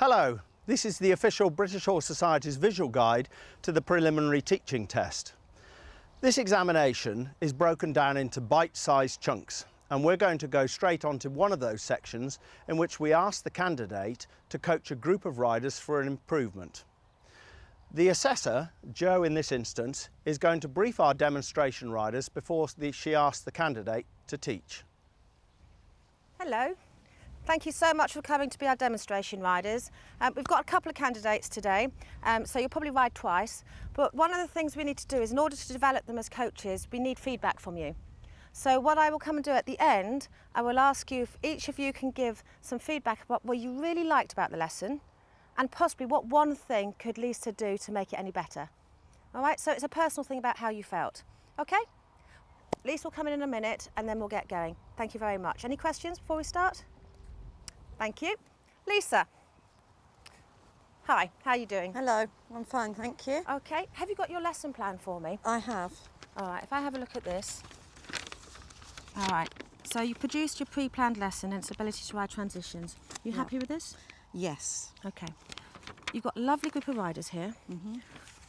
Hello, this is the official British Horse Society's visual guide to the preliminary teaching test. This examination is broken down into bite-sized chunks and we're going to go straight onto one of those sections in which we ask the candidate to coach a group of riders for an improvement. The assessor, Joe in this instance, is going to brief our demonstration riders before she asks the candidate to teach. Hello, Thank you so much for coming to be our demonstration riders. Um, we've got a couple of candidates today, um, so you'll probably ride twice. But one of the things we need to do is in order to develop them as coaches, we need feedback from you. So what I will come and do at the end, I will ask you if each of you can give some feedback about what you really liked about the lesson and possibly what one thing could Lisa do to make it any better. All right, so it's a personal thing about how you felt. Okay? Lisa will come in in a minute and then we'll get going. Thank you very much. Any questions before we start? Thank you. Lisa. Hi, how are you doing? Hello, I'm fine, thank you. Okay, have you got your lesson plan for me? I have. All right, if I have a look at this. All right, so you produced your pre-planned lesson and its ability to ride transitions. You happy with this? Yes. Okay. You've got a lovely group of riders here. Mm -hmm.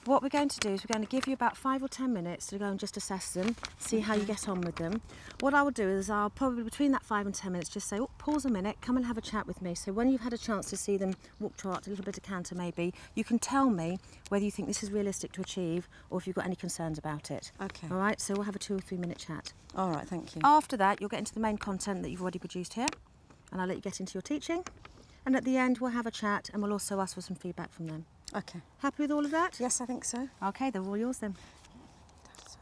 What we're going to do is we're going to give you about five or ten minutes to go and just assess them, see how you get on with them. What I will do is I'll probably between that five and ten minutes just say, oh, pause a minute, come and have a chat with me. So when you've had a chance to see them walk trot, a little bit of canter maybe, you can tell me whether you think this is realistic to achieve or if you've got any concerns about it. Okay. All right, so we'll have a two or three minute chat. All right, thank you. After that, you'll get into the main content that you've already produced here and I'll let you get into your teaching. And at the end, we'll have a chat and we'll also ask for some feedback from them. Okay. Happy with all of that? Yes, I think so. Okay, they're all yours then.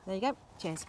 There you go. Cheers.